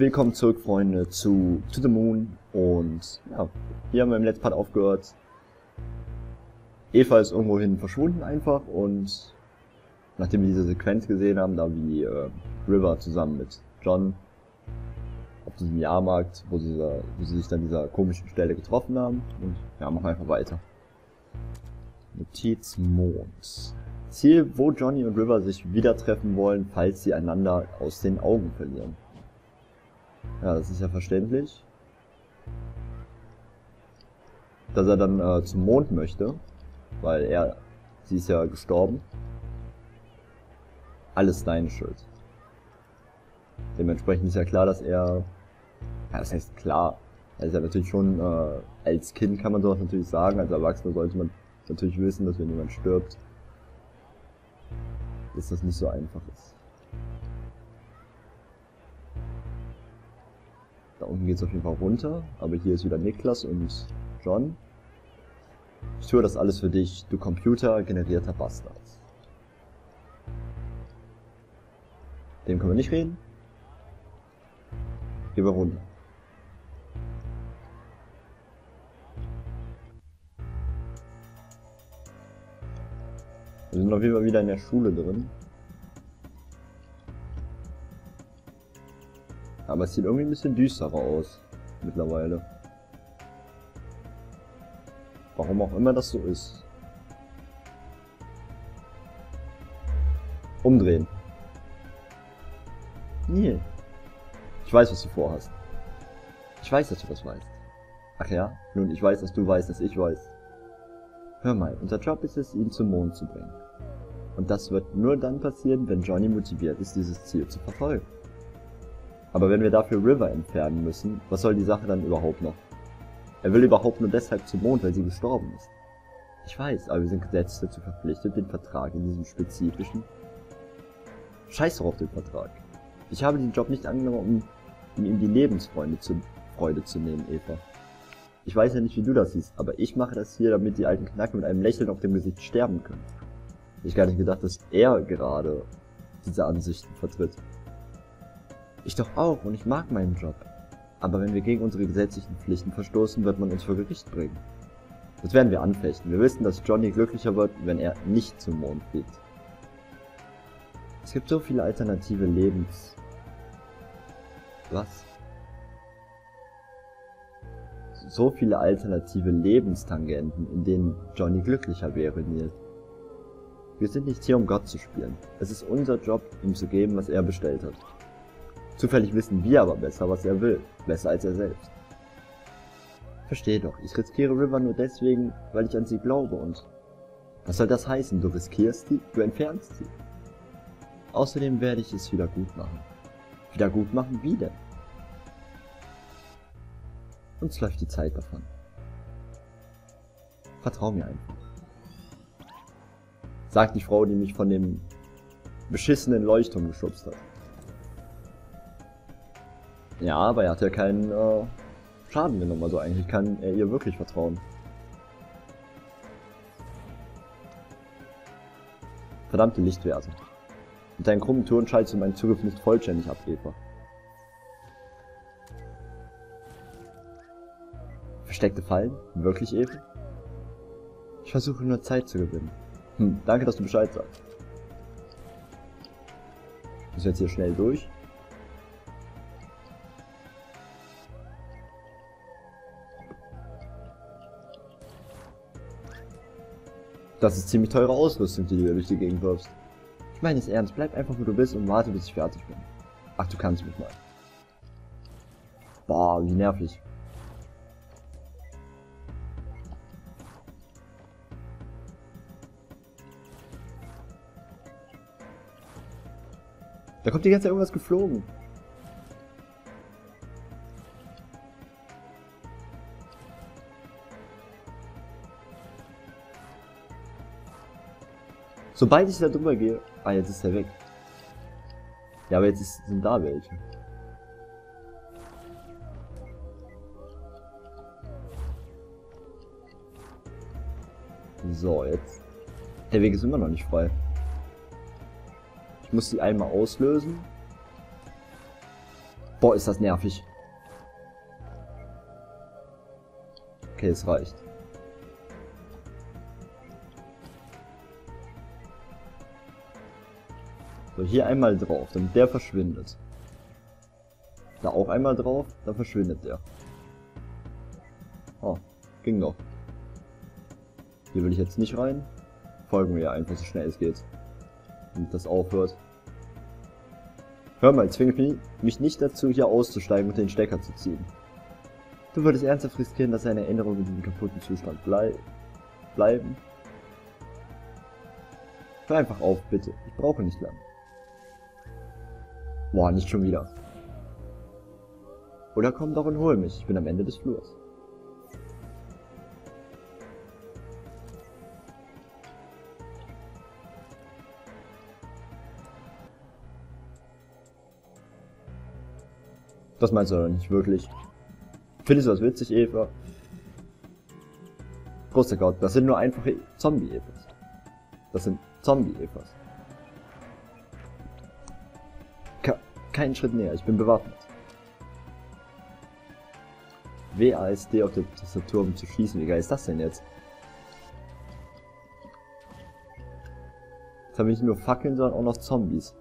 Willkommen zurück, Freunde, zu To The Moon. Und ja, hier haben wir im letzten Part aufgehört. Eva ist irgendwohin verschwunden einfach und nachdem wir diese Sequenz gesehen haben, da wie äh, River zusammen mit John auf diesem Jahrmarkt, wo sie, wo sie sich dann dieser komischen Stelle getroffen haben. Und ja, machen wir einfach weiter. Notiz Mond. Ziel, wo Johnny und River sich wieder treffen wollen, falls sie einander aus den Augen verlieren. Ja, das ist ja verständlich. Dass er dann äh, zum Mond möchte, weil er, sie ist ja gestorben. Alles deine Schuld. Dementsprechend ist ja klar, dass er, ja, das heißt klar, er ist ja natürlich schon, äh, als Kind kann man sowas natürlich sagen, als Erwachsener sollte man natürlich wissen, dass wenn jemand stirbt, dass das nicht so einfach ist. Da unten geht es auf jeden Fall runter, aber hier ist wieder Niklas und John. Ich tue das alles für dich, du computergenerierter Bastard. Dem können wir nicht reden. Gehen wir runter. Wir sind auf jeden Fall wieder in der Schule drin. Aber es sieht irgendwie ein bisschen düsterer aus. Mittlerweile. Warum auch immer das so ist. Umdrehen. Neil. Ich weiß, was du vorhast. Ich weiß, dass du das weißt. Ach ja? Nun, ich weiß, dass du weißt, dass ich weiß. Hör mal, unser Job ist es, ihn zum Mond zu bringen. Und das wird nur dann passieren, wenn Johnny motiviert ist, dieses Ziel zu verfolgen. Aber wenn wir dafür River entfernen müssen, was soll die Sache dann überhaupt noch? Er will überhaupt nur deshalb zum Mond, weil sie gestorben ist. Ich weiß, aber wir sind gesetzlich dazu verpflichtet, den Vertrag in diesem spezifischen... Scheiß doch auf den Vertrag. Ich habe den Job nicht angenommen, um, um ihm die Lebensfreude zu, Freude zu nehmen, Eva. Ich weiß ja nicht, wie du das siehst, aber ich mache das hier, damit die alten Knacken mit einem Lächeln auf dem Gesicht sterben können. Ich gar nicht gedacht, dass er gerade diese Ansichten vertritt. Ich doch auch und ich mag meinen Job. Aber wenn wir gegen unsere gesetzlichen Pflichten verstoßen, wird man uns vor Gericht bringen. Das werden wir anfechten. Wir wissen, dass Johnny glücklicher wird, wenn er nicht zum Mond fliegt. Es gibt so viele alternative Lebens... Was? So viele alternative Lebenstangenten, in denen Johnny glücklicher wäre, Neil. Wir sind nicht hier, um Gott zu spielen. Es ist unser Job, ihm zu geben, was er bestellt hat. Zufällig wissen wir aber besser, was er will. Besser als er selbst. Versteh doch, ich riskiere River nur deswegen, weil ich an sie glaube und... Was soll das heißen? Du riskierst sie, du entfernst sie. Außerdem werde ich es wieder gut machen. Wieder gut machen? Wie denn? Uns läuft die Zeit davon. Vertrau mir einfach. Sagt die Frau, die mich von dem beschissenen Leuchtturm geschubst hat. Ja, aber er hat ja keinen äh, Schaden genommen, also eigentlich kann er ihr wirklich vertrauen. Verdammte Lichtwerte. Mit deinen krummen Touren schaltest du meinen Zugriff nicht vollständig ab, Eva. Versteckte Fallen? Wirklich, Eva? Ich versuche nur Zeit zu gewinnen. Hm, danke, dass du Bescheid sagst. Wir jetzt hier schnell durch? Das ist ziemlich teure Ausrüstung, die du durch die Gegend wirfst. Ich meine es ernst, bleib einfach wo du bist und warte, bis ich fertig bin. Ach, du kannst mich mal. Boah, wie nervig. Da kommt die ganze Zeit irgendwas geflogen. Sobald ich da drüber gehe... Ah, jetzt ist er weg. Ja, aber jetzt ist, sind da welche. So, jetzt. Der Weg ist immer noch nicht frei. Ich muss die einmal auslösen. Boah, ist das nervig. Okay, es reicht. So, hier einmal drauf, damit der verschwindet. Da auch einmal drauf, dann verschwindet der. Oh, ging noch. Hier will ich jetzt nicht rein. Folgen wir einfach so schnell es geht. Damit das aufhört. Hör mal, zwinge mich nicht dazu, hier auszusteigen und den Stecker zu ziehen. Du würdest ernsthaft riskieren, dass deine Erinnerungen in diesem kaputten Zustand blei bleiben? Hör einfach auf, bitte. Ich brauche nicht lang. Boah, nicht schon wieder. Oder komm doch und hol mich. Ich bin am Ende des Flurs. Das meinst du doch nicht wirklich. Findest du das witzig, Eva? Großer Gott, das sind nur einfache Zombie-Evas. Das sind Zombie-Evas. Keinen Schritt näher, ich bin bewaffnet. WASD auf der Tastatur, um zu schießen. Wie geil ist das denn jetzt? Jetzt haben wir nicht nur Fackeln, sondern auch noch Zombies.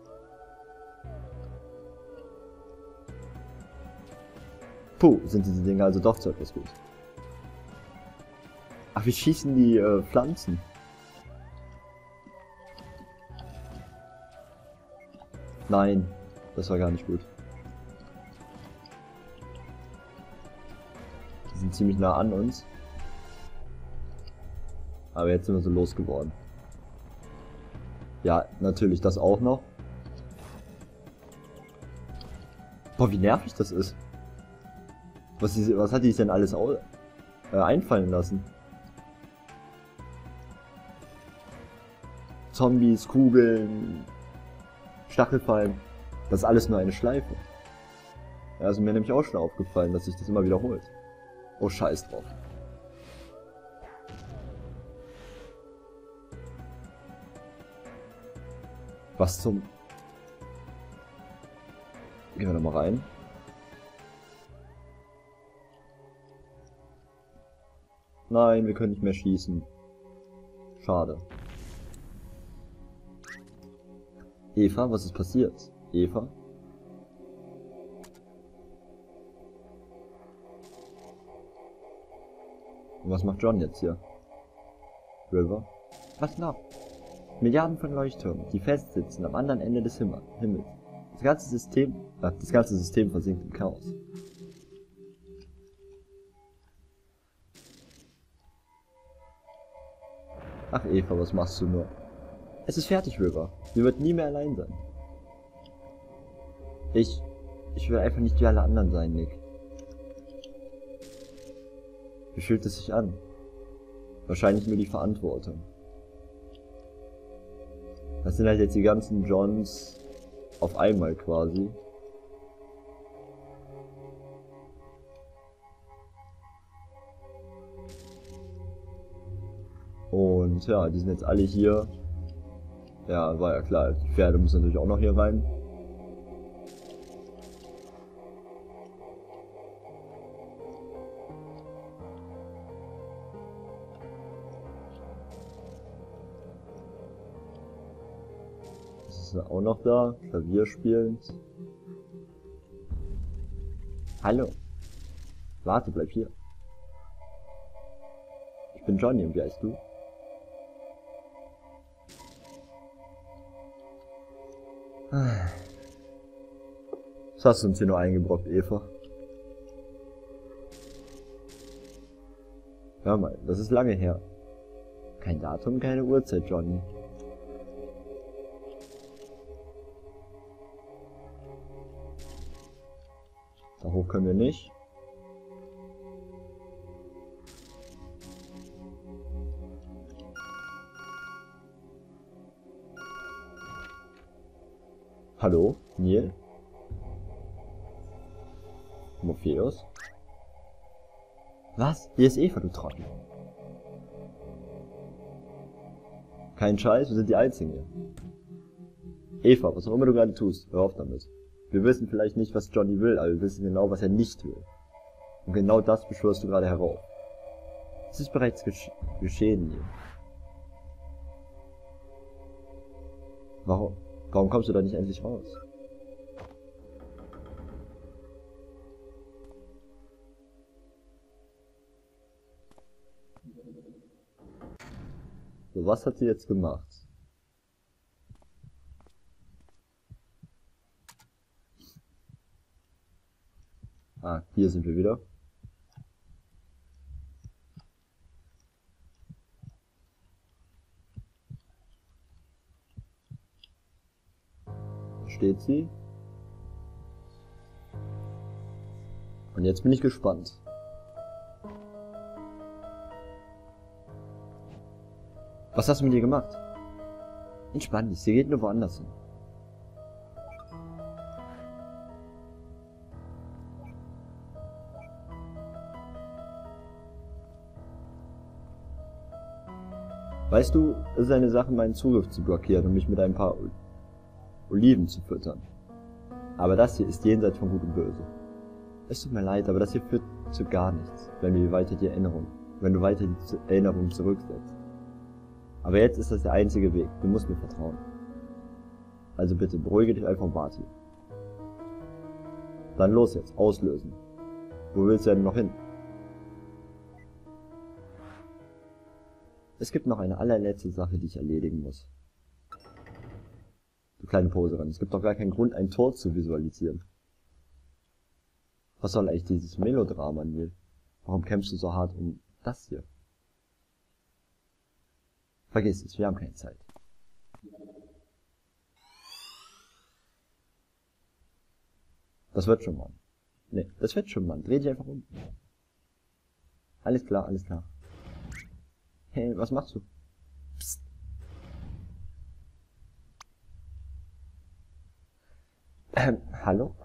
Puh, sind diese Dinge also doch zu etwas gut. Ach, wie schießen die äh, Pflanzen? Nein, das war gar nicht gut. Die sind ziemlich nah an uns. Aber jetzt sind wir so losgeworden. Ja, natürlich das auch noch. Boah, wie nervig das ist. Was, ist, was hat die sich denn alles äh, einfallen lassen? Zombies, Kugeln, Stachelfallen. Das ist alles nur eine Schleife. Ja, also mir nämlich auch schon aufgefallen, dass sich das immer wiederholt. Oh, scheiß drauf. Was zum... Gehen wir da mal rein. Nein, wir können nicht mehr schießen. Schade. Eva, was ist passiert? Eva? Und was macht John jetzt hier? River? Was noch? Milliarden von Leuchttürmen, die festsitzen am anderen Ende des Himmels. Das ganze System, äh, das ganze System versinkt im Chaos. Ach Eva, was machst du nur? Es ist fertig, River. Wir wird nie mehr allein sein. Ich, ich will einfach nicht wie alle anderen sein, Nick. Wie fühlt es sich an? Wahrscheinlich nur die Verantwortung. Das sind halt jetzt die ganzen Johns auf einmal quasi. Und ja, die sind jetzt alle hier. Ja, war ja klar, die Pferde müssen natürlich auch noch hier rein. Ist auch noch da, Klavier spielend. Hallo. Warte, bleib hier. Ich bin Johnny und wie heißt du? Was hast du uns hier nur eingebrockt, Eva? Hör mal, das ist lange her. Kein Datum, keine Uhrzeit, Johnny. Da hoch können wir nicht. Hallo, Neil? Morpheus? Was? Hier ist Eva, du Trottel. Kein Scheiß, wir sind die Einzigen hier. Eva, was auch immer du gerade tust, hör auf damit. Wir wissen vielleicht nicht, was Johnny will, aber wir wissen genau, was er nicht will. Und genau das beschwörst du gerade herauf. Es ist bereits gesch geschehen hier. Warum? Warum kommst du da nicht endlich raus? So, was hat sie jetzt gemacht? Ah, hier sind wir wieder. Steht sie. Und jetzt bin ich gespannt. Was hast du mit ihr gemacht? Entspann dich, sie geht nur woanders hin. Weißt du, es ist eine Sache, meinen Zugriff zu blockieren und mich mit ein paar Oliven zu füttern. Aber das hier ist jenseits von Gut und Böse. Es tut mir leid, aber das hier führt zu gar nichts, wenn wir weiter die Erinnerung, wenn du weiter die Erinnerung zurücksetzt. Aber jetzt ist das der einzige Weg. Du musst mir vertrauen. Also bitte, beruhige dich einfach und warte. Dann los jetzt, auslösen. Wo willst du denn noch hin? Es gibt noch eine allerletzte Sache, die ich erledigen muss. Du kleine Poserin, es gibt doch gar keinen Grund, ein Tor zu visualisieren. Was soll eigentlich dieses Melodrama, Neil? Warum kämpfst du so hart um das hier? Vergiss es, wir haben keine Zeit. Das wird schon, Mann. Nee, das wird schon, Mann. Dreh dich einfach um. Alles klar, alles klar. Hey, was machst du? Psst. Ähm, hallo?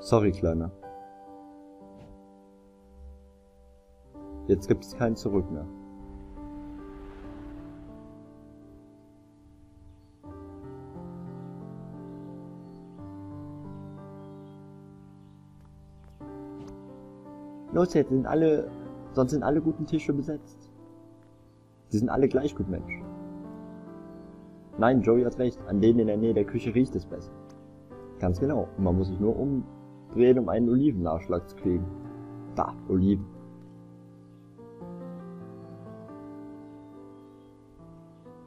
Sorry, Kleiner. Jetzt gibt es kein Zurück mehr. Los jetzt, sind alle, sonst sind alle guten Tische besetzt. Sie sind alle gleich gut, Mensch. Nein, Joey hat recht, an denen in der Nähe der Küche riecht es besser. Ganz genau, man muss sich nur umdrehen, um einen Olivennachschlag zu kriegen. Da, Oliven.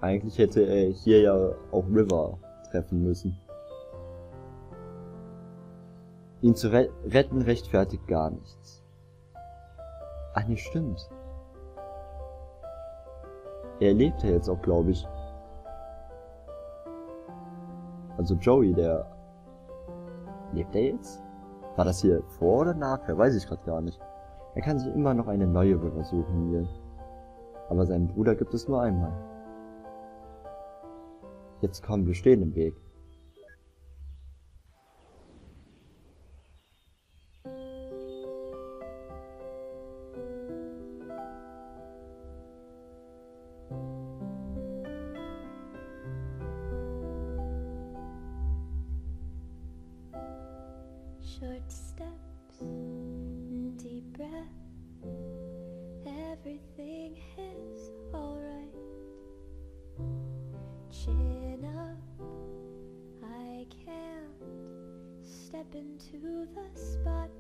Eigentlich hätte er hier ja auch River treffen müssen. Ihn zu re retten rechtfertigt gar nichts. Ach nee, stimmt. Er lebt ja jetzt auch, glaube ich. Also Joey, der... Lebt er jetzt? War das hier vor oder nachher? Weiß ich gerade gar nicht. Er kann sich immer noch eine neue River suchen, Neil. Aber seinen Bruder gibt es nur einmal. Jetzt komm, wir stehen im Weg. Short steps, deep breath. Everything is alright. Chin up, I can't step into the spotlight.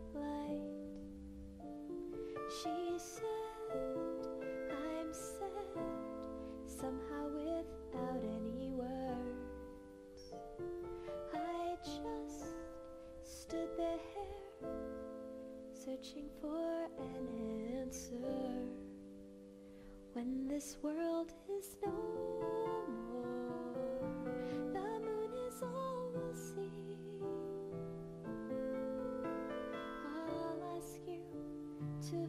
This world is no more, the moon is all we'll see. I'll ask you to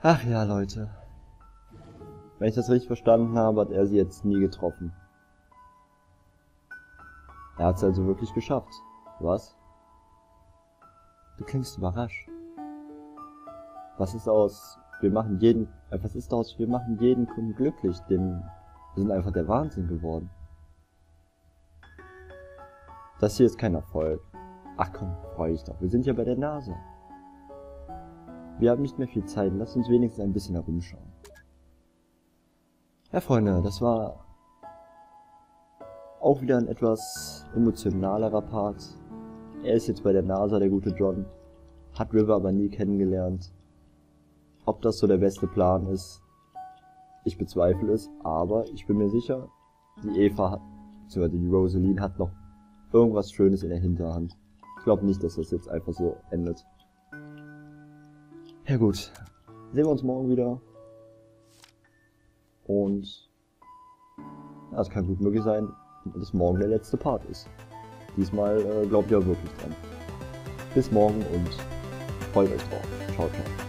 Ach ja, Leute. Wenn ich das richtig verstanden habe, hat er sie jetzt nie getroffen. Er hat es also wirklich geschafft. Was? Du klingst überrascht. Was ist aus, wir machen jeden, äh, was ist aus, wir machen jeden Kunden glücklich, denn wir sind einfach der Wahnsinn geworden. Das hier ist kein Erfolg. Ach komm, freu dich doch, wir sind ja bei der NASA. Wir haben nicht mehr viel Zeit, lasst uns wenigstens ein bisschen herumschauen. Ja, Freunde, das war auch wieder ein etwas emotionalerer Part. Er ist jetzt bei der NASA, der gute John. Hat River aber nie kennengelernt. Ob das so der beste Plan ist, ich bezweifle es, aber ich bin mir sicher, die Eva beziehungsweise die Rosaline hat noch irgendwas Schönes in der Hinterhand. Ich glaube nicht, dass das jetzt einfach so endet. Ja gut, sehen wir uns morgen wieder. Und ja, es kann gut möglich sein, dass morgen der letzte Part ist. Diesmal äh, glaubt ihr wirklich dran. Bis morgen und freut euch drauf. Ciao, ciao.